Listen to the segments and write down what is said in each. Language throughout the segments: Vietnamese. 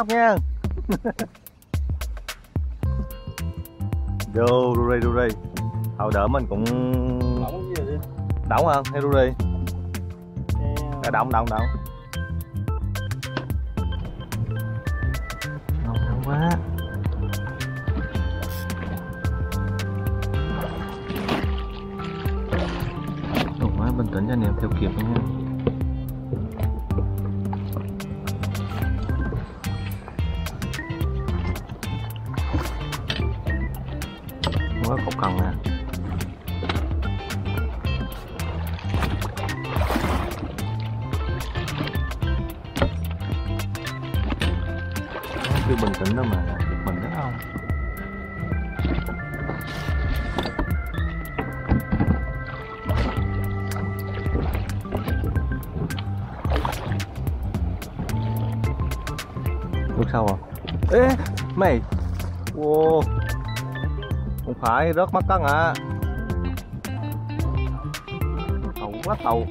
nóc nha vô đu ri đu đỡ mình cũng đóng không hay đu ri. Cái, động động động ngon ngon quá. Đồ quá bình tĩnh cho anh em theo kịp nha sao à? Ê mày. Wow. Không phải rớt mất cân à. Tàu quá tàu.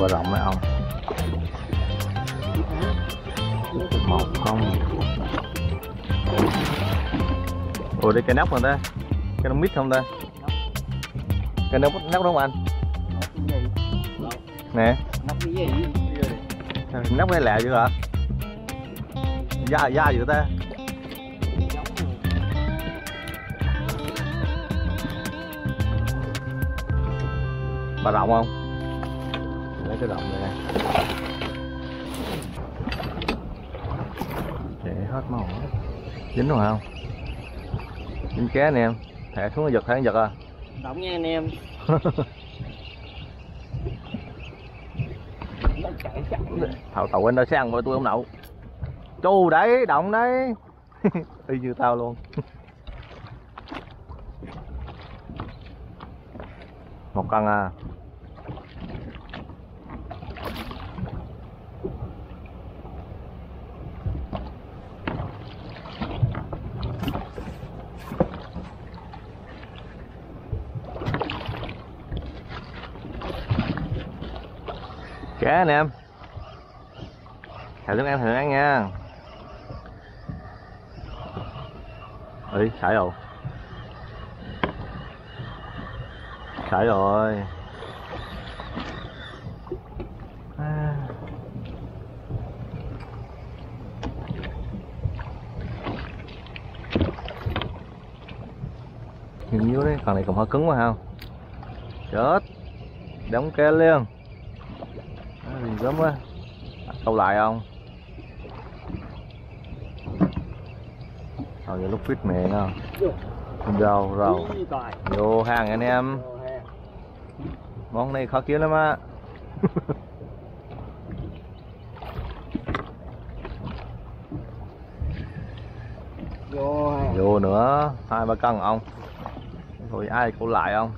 Và rộng mấy ông một không. ủa đây cái nóc rồi ta? Cái nóc mít không ta? Cái nóc nóc đúng không anh? Nè. Nắp cái nóc này lẹ dữ hả? Da da dữ ta. Bà rộng không? Hết màu dính rồi không dính ké anh em. Thẻ xuống giật nó giật à? Động nha anh em. Thầu tàu anh đã sang rồi tôi không đậu. Chu đấy động đấy. Y như tao luôn. Một cân à cá anh em. Thả lúc ăn thử ăn nha. Ấy sải rồi sải rồi. À. nhiều nhiêu đấy còn này còn hơi cứng quá không chết. Đóng ke liền gớm quá. Câu lại không? Rồi lúc quýt miệng không? Rau rau. Vô hàng anh em. Món này khó kiếm lắm á. Vô nữa. Hai ba cân ông thôi ai câu lại không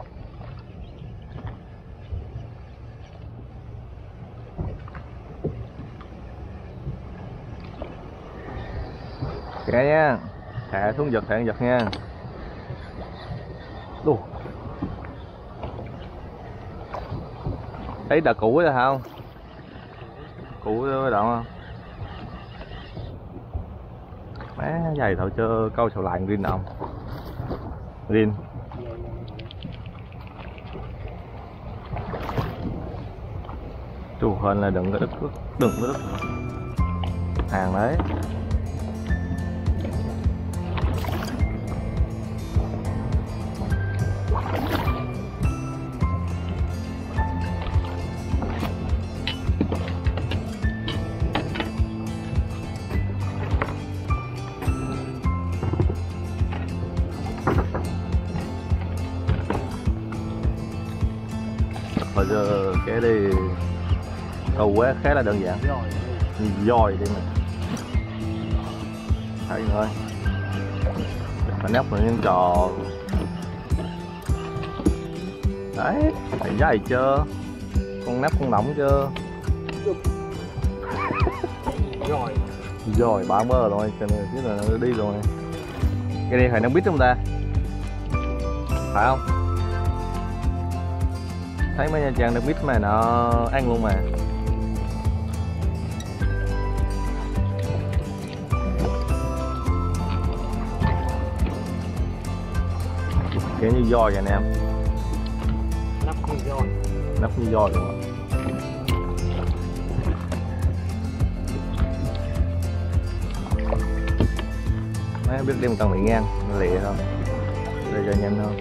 kệ nha. Thả xuống giật thả giật nha. Đù. thấy đợt cũ rồi không? Cũ rồi đoạn không? Má dày thôi chứ câu sầu lại riêng không? Riêng chủ hình là đừng có đứt, đừng có đứt, hàng đấy. Câu quá khá là đơn giản. Rồi. Dòi đi mình Thấy rồi. Phải nắp vào những trò Đấy, phải dày chưa? Con nắp con nóng chưa? Rồi. Rồi, bả mơ rồi, cái này biết là nó đi rồi. Cái này phải nắp bít không ta? Phải không? Thấy mấy nhà chàng nắp bít mà nó ăn luôn mà Kiểu như dòi vậy nè em. Nắp như rồi Nắp như dòi luôn ạ. Mấy biết đi một cần bị ngang lẹ thôi Để cho nhanh hơn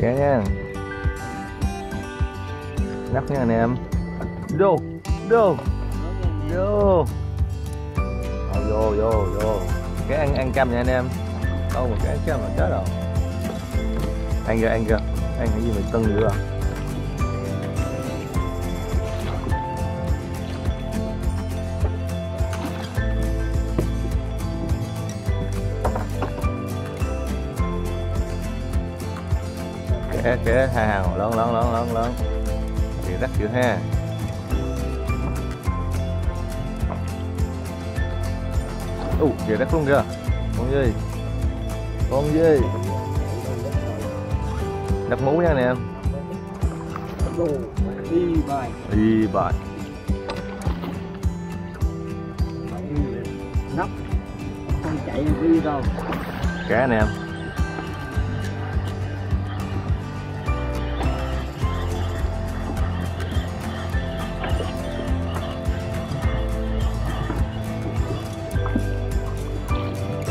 Ghé nha. Nắp nha anh em. Vô Vô Vô ăn cam nha anh em. Đâu một cái cam là chết rồi. Ăn kìa ăn kìa ăn cái gì mà tân à? dữ à? Cái cái hai hàng lớn lớn lớn lớn lớn thì rất chữ ha. Ủ kìa đất luôn kìa con gì? Con gì? Đặt mũ nha anh em đi bài. Đi bài nắp không chạy đi đâu. Cá anh em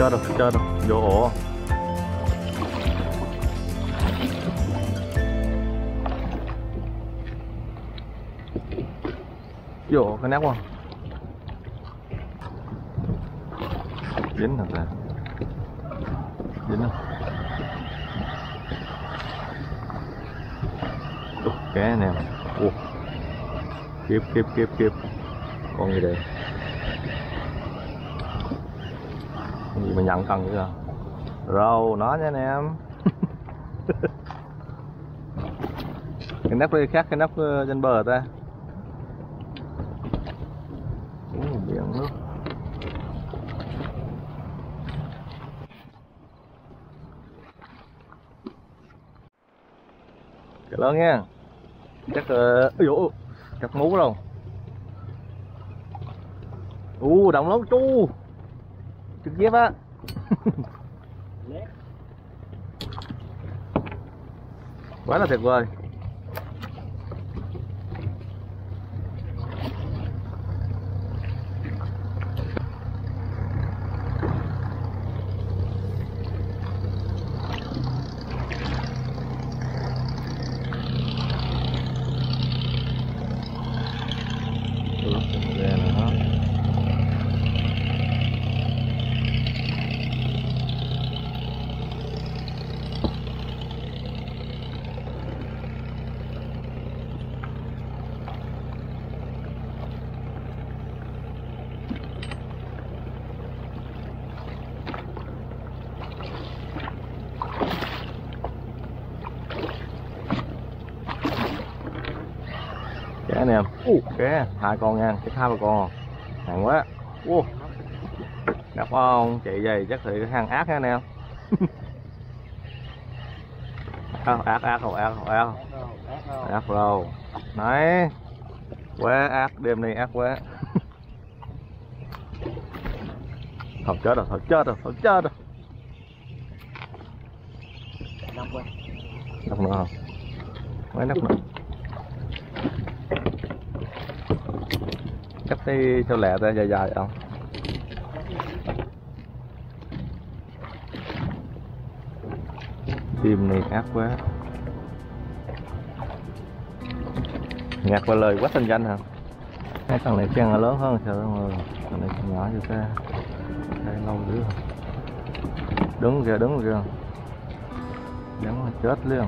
cho đâu cho đâu vô ổ. Vô cái nắp không dính thật là. Dính không Ủa, cá nè Ủa. kiếp kiếp kiếp kiếp. Con gì đây Con gì mà nhận cần à râu nó nha anh em. Cái nắp đây khác cái nắp ờ, trên bờ ta. Biển nước cái lớn nha chắc uh, ui dồi, chắc ngú rồi. U động lắm chu trực tiếp á quá là tuyệt vời Ủa, ra nữa. cá ok hai con nha chắc hai ba con. Hàng quá. Wow, đẹp không chị dày chắc thì hàng ác nha anh em ác ác ác không ác không ác. Không đâu. Ác rồi đấy. Quá ác đêm nay ác quá. Thôi chết rồi thôi chết rồi thôi chết rồi. Nắp nắp nữa không mấy nắp nữa cắt cái cho lẹ ra dài dài không? Tim này ác quá. Nhạc và lời quá thanh danh hả? Hai thằng này chân là lớn hơn sợ mà thằng này nhỏ như ta. Đây lâu dữ không? Đứng kìa đứng kìa. Đứng là chết liền.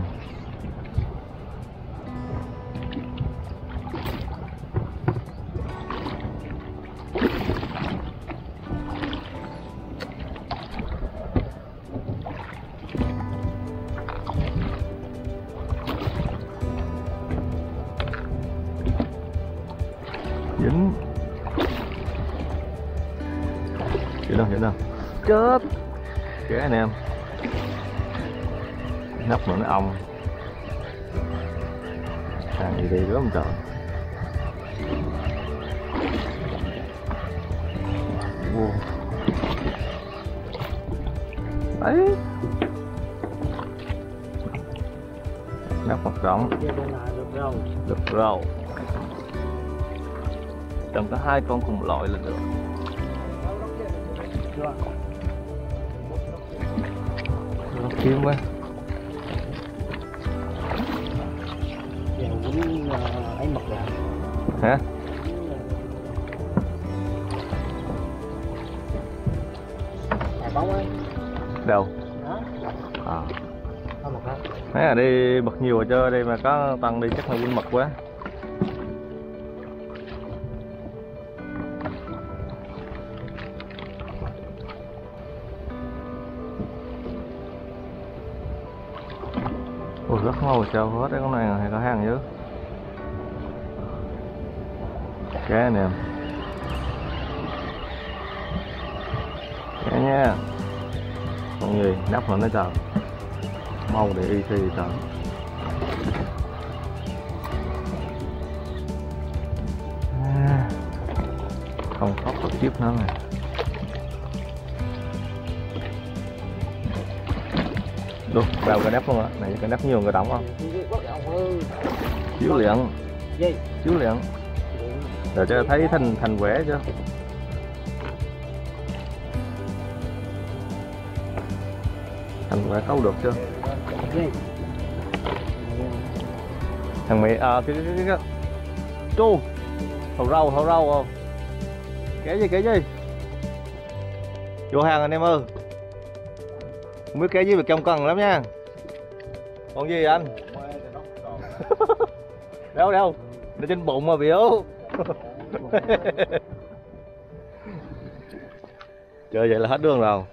Đây nè chết cái anh em. Nắp nữa nó ong. Hàng gì đi lắm trời? Wow. ấy. Nắp mặt rộng được đâu. được rau cần có hai con cùng loại là được nó kiếm quá Giờ cũng ấy mật lại. hả À bóng ấy. đâu Đó. à mấy là đi bật nhiều rồi chơi đây mà có tăng đi chắc là quên mật quá hồ rất hết đấy, con này hay có hàng chứ Cá em. Cá nha. Con gì nắp lên nó trời Màu để y thì trời à. Không khóc được tiếp nữa này. Được, vào cái nắp luôn á Này cái nắp nhiều người đóng không? Chiếu liền Chiếu liền Để cho thấy thành thành quẻ chứ Thành quẻ câu được chưa? Thằng mẹ à cái cái cái cái Chu Thầu rau thầu rau không? Cái gì cái gì? Vô hàng anh em ơi không biết cái gì mà trong cần lắm nha. Còn gì vậy anh? đâu đâu? Nó trên bụng mà, biểu. Chơi vậy là hết đường rồi.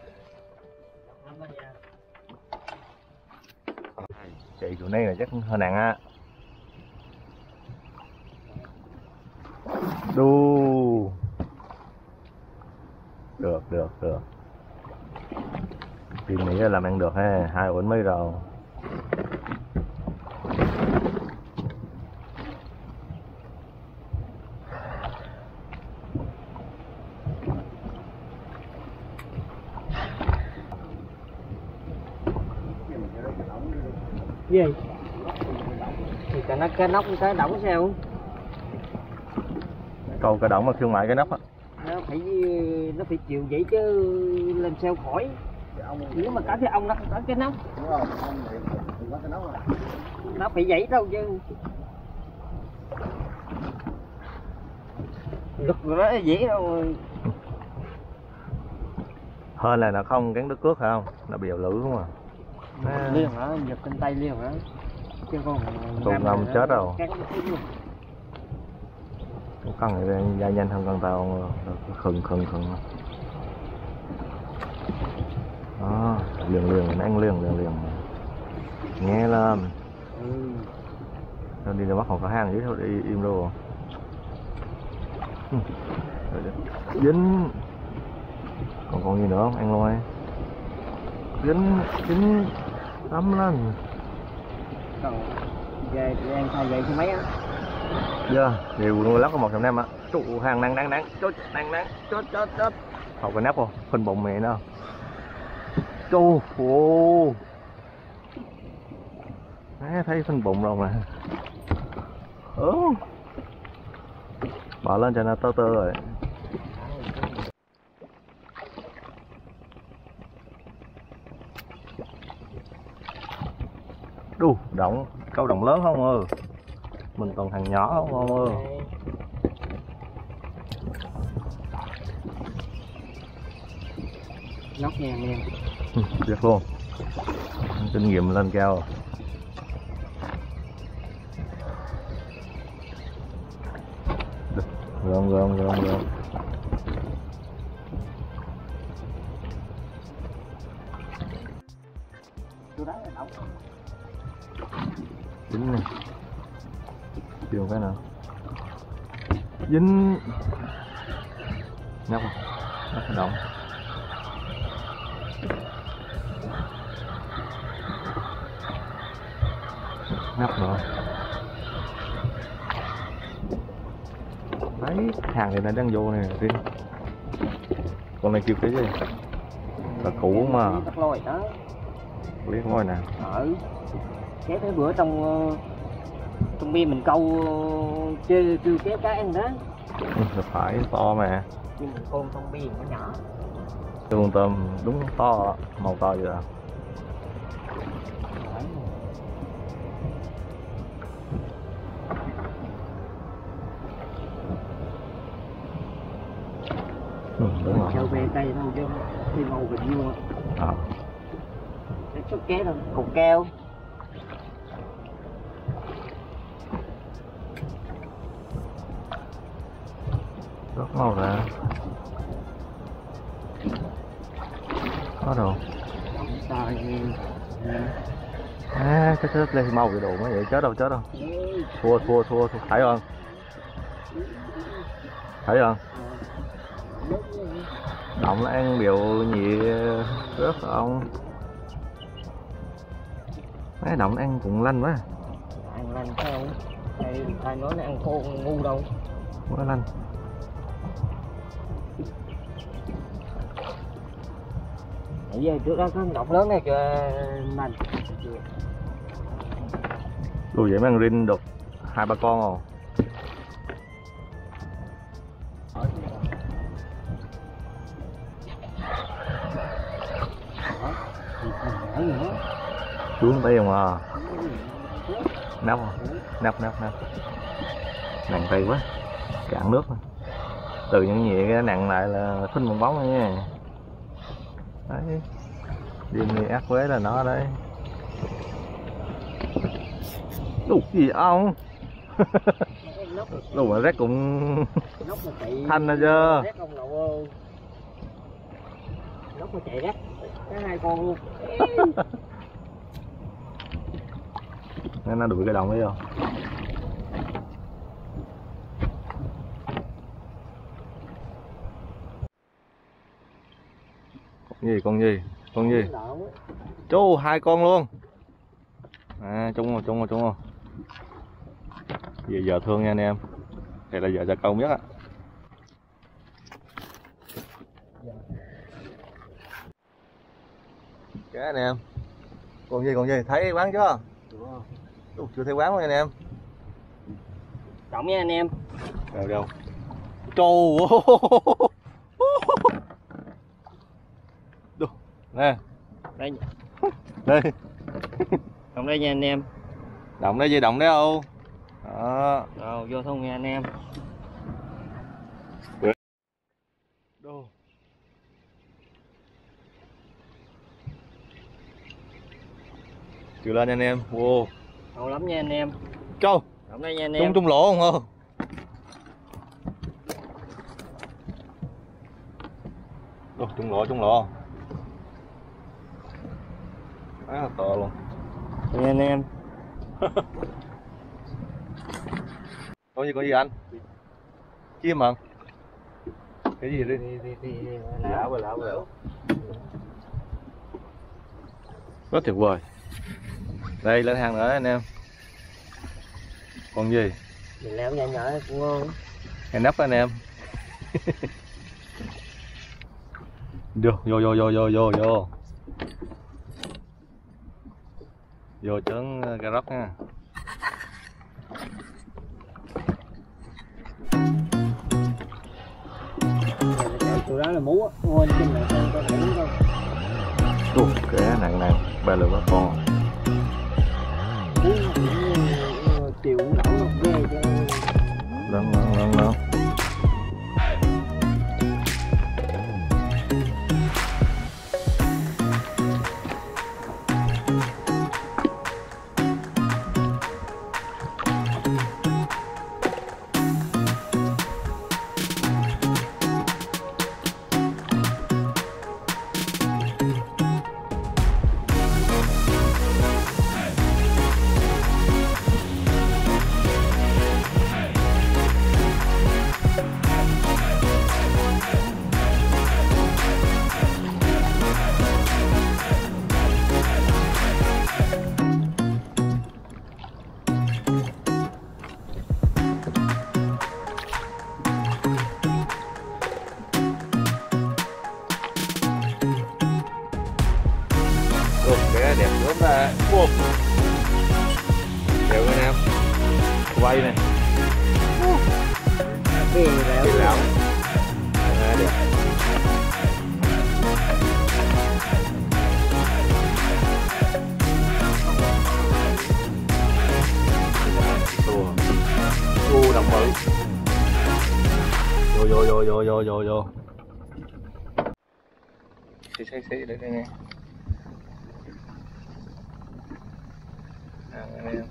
Chị chỗ này là chắc hơi nặng á. Đu. Được được được. Phim này là làm ăn được ha Hai ổn mấy rồi Gì? Thì cả nó cái nóc cái đóng sao? Câu cái động mà thương mại cái nắp á Nó phải nó phải chịu vậy chứ làm sao khỏi. Nếu mà có cái ông nó không có cái nóc. Nó phải vậy đâu chứ. Lực rồi đó dễ đâu. Hơn là nó không gắn đất cước phải không? Nó biểu lử không à À. Liền hả? Giật trên tay liền hả? Chứ năm ngầm này chết nó rồi. nó. Con cần ra nhanh hơn con tao khừng khừng khừng đó liền liền ăn liền liền liền nghe lên Ừ. Đi ra bắt họ có hàng dưới thôi đi im đồ. Ừ. Dính. Còn còn gì nữa không? Ăn luôn dính dính tắm lên. Còn về tụi em thay mấy á. giờ điều luôn lắc có một trăm năm á. Trụ hàng năng năng năng chốt năng năng chốt chốt chốt. Học cái nắp không phân bụng mẹ nó chu ồ Đấy, thấy phân bụng rồi mà. Ừ. bỏ lên cho nó tơ tơ rồi. Đu động câu động lớn không ơ mình còn thằng nhỏ không ơ ơi? Nóc nha được luôn. Kinh nghiệm lên cao. Rồi. Gom gom gom gom. Dính nè chưa cái nào. Dính. Thì nó đang vô nè tin con này kêu cái gì là cũ mà. Liếc ngôi nè. Ở kéo cái bữa trong ờ, trong bia mình câu ờ, chưa chưa kéo cá ăn đó. Ừ, phải to mà. Nhưng con trong bia nó nhỏ. Con tôm đúng to màu to vậy à à, cái chút kéo thôi cục keo rất màu ra có đồ. À chết chết lên màu cái đồ mới vậy. Chết đâu chết đâu. Thua thua thua thua. Thấy không? Thấy không động là ăn điều gì rớt không mấy động ăn cũng lanh quá. Ăn lành phải không? Ai, ai nói nó ăn khô ngu đâu. Quá lanh. Nãy giờ trước đó có độc lớn này kìa mình Đủ vậy mà ăn rin được hai ba con rồi xuống tay không à nắp không? Nắp nắp nắp. Nặng tay quá. Cạn nước từ những nhẹ cái nặng lại là thinh một bóng nha. Đấy. Đi đi ác quế là nó đấy. Đủ gì ông? Đục đủ mà rét cũng Thanh rồi chưa? Rét mà chạy rét Cái hai con luôn. Nó nó đuổi cái đồng đấy không con gì con gì con gì? Chú, hai con luôn. À chung rồi chung rồi chung rồi. Giờ giờ thương nha anh em. Đây là giờ gia công nhất á. Cái anh em. Còn gì còn gì? Thấy quán chưa? Ủa, chưa thấy quán luôn anh em. Trọng nha anh em. Đâu đâu? Trâu Đồ. nè. Đây đây. Trọng đây nha anh em. Động đấy gì? Động đấy không đó. Rồi vô thông nha anh em. Đồ. Chưa lên anh em. Wow. Ngon lắm nha anh em Châu, Trọng đây nha anh trung em trung lỗ không hả? Đồ, trung lỗ, trung lỗ. Quá là to luôn. Nha anh em Có gì có gì anh? Chim hả? Cái gì đi? Thì thì thì Lão và lão lão. Rất tuyệt vời. Đây lên hàng nữa anh em. Còn gì? Mình leo nhỏ nhỏ cũng ngon Hẹn nắp anh em. vô vô vô vô vô vô vô. Vô trứng ờ, cà rốt nha. Tụi đó là mú á trên xem có thể đúng không Ủa, cái nặng nặng ba lượt ba con. Vô vô vô. Xí xí xí để đây nè à, anh em.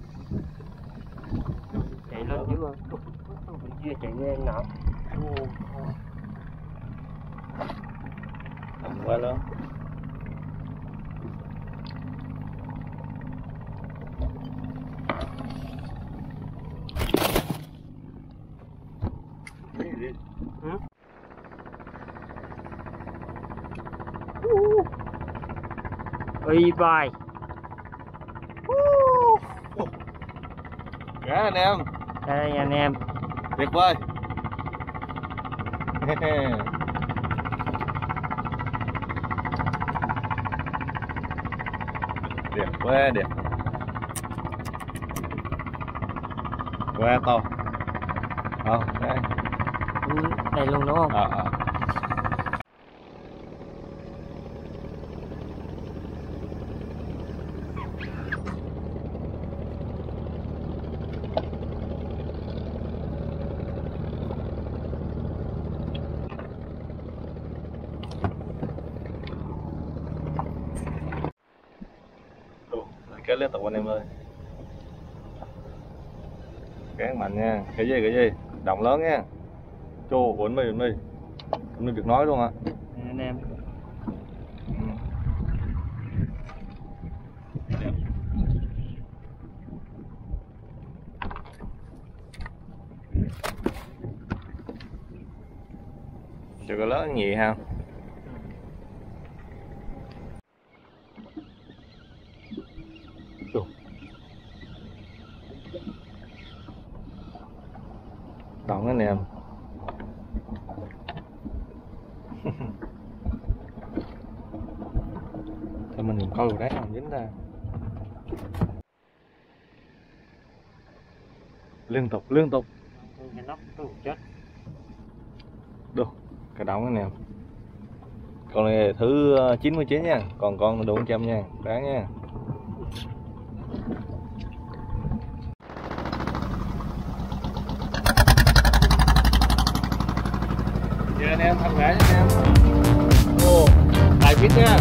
Chạy lên chứ mà chưa chạy ngang nào Tầm quá lớn uy bài. Dạ anh em. Đây anh em. Tuyệt vời. Đẹp quá đẹp. Quá to. Không đây Ừ, đây luôn đúng không? À, à. Anh em ơi. Kéo mạnh nha. Cái gì cái gì? Động lớn nha. Chô uốn mì uốn mì uốn mì được nói luôn Đây anh em. Chưa có lớn nhì ha liên tục liên tục. Được cái đóng anh em. con này thứ ờ, 99 nha. Còn con đủ 100 nha. Đáng nha. Giờ anh em thằng gái anh em. Ồ tài vít nha.